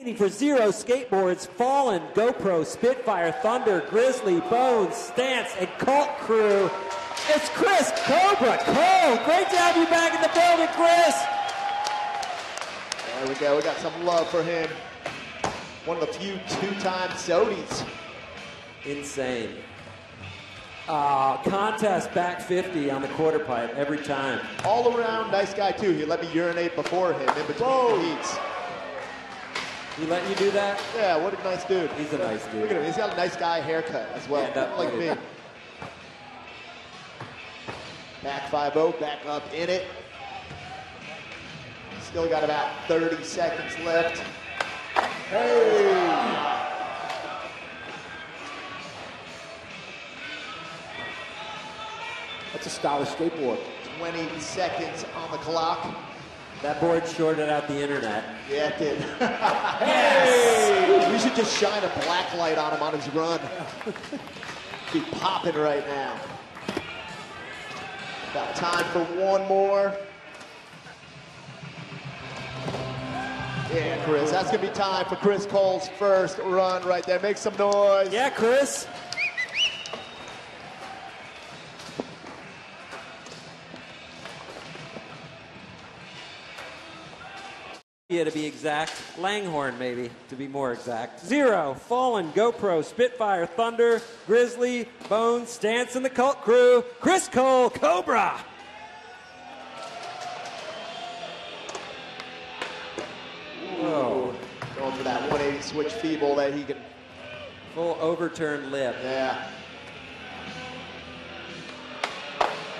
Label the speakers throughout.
Speaker 1: For Zero Skateboards, Fallen, GoPro, Spitfire, Thunder, Grizzly, Bones, Stance, and Cult Crew. It's Chris Cobra Cole. Great to have you back in the building, Chris.
Speaker 2: There we go. We got some love for him. One of the few two-time Sodies.
Speaker 1: Insane. Uh, contest back 50 on the quarter pipe every time.
Speaker 2: All around nice guy too. He let me urinate before him in between
Speaker 1: Whoa.
Speaker 2: heats.
Speaker 1: He letting you do that?
Speaker 2: Yeah, what a nice dude.
Speaker 1: He's a nice dude.
Speaker 2: Look at him. He's got a nice guy haircut as well.
Speaker 1: Up,
Speaker 2: like me. Back 5-0, back up in it. Still got about 30 seconds left. Hey!
Speaker 3: That's a stylish skateboard.
Speaker 2: 20 seconds on the clock.
Speaker 1: That board shorted out the internet.
Speaker 2: Yeah, it did. hey! We should just shine a black light on him on his run. Be popping right now. Got time for one more. Yeah, Chris. That's gonna be time for Chris Cole's first run right there. Make some noise.
Speaker 1: Yeah, Chris. Yeah, to be exact. Langhorne, maybe, to be more exact. Zero, Fallen, GoPro, Spitfire, Thunder, Grizzly, Bones, Stance, and the Cult Crew. Chris Cole, Cobra. Whoa.
Speaker 2: Going for that 180 switch feeble that he can.
Speaker 1: Full overturned lip.
Speaker 2: Yeah.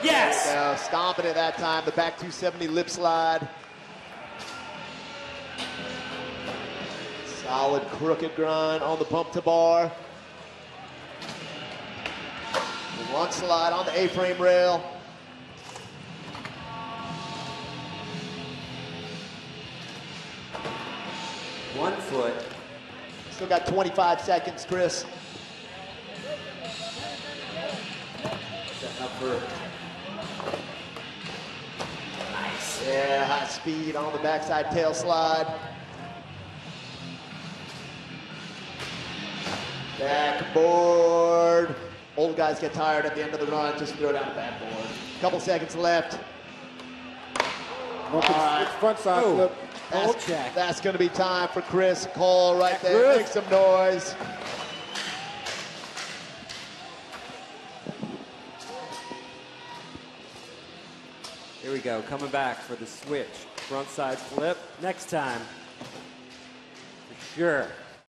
Speaker 1: Yes!
Speaker 2: Stomping it that time. The back 270 lip slide. Solid crooked grind on the bump to bar. One slide on the A-frame rail.
Speaker 1: One foot.
Speaker 2: Still got 25 seconds, Chris.
Speaker 1: Setting up for
Speaker 2: Yeah, high speed on the backside tail slide. Backboard. Old guys get tired at the end of the run, just throw down the backboard. Couple seconds left.
Speaker 3: One for the
Speaker 2: right.
Speaker 3: front side
Speaker 1: Oh.
Speaker 3: flip.
Speaker 2: That's,
Speaker 1: check.
Speaker 2: that's going to be time for Chris Cole right there.
Speaker 1: Chris.
Speaker 2: Make some noise.
Speaker 1: Here we go, coming back for the switch. Front side flip. Next time. For sure.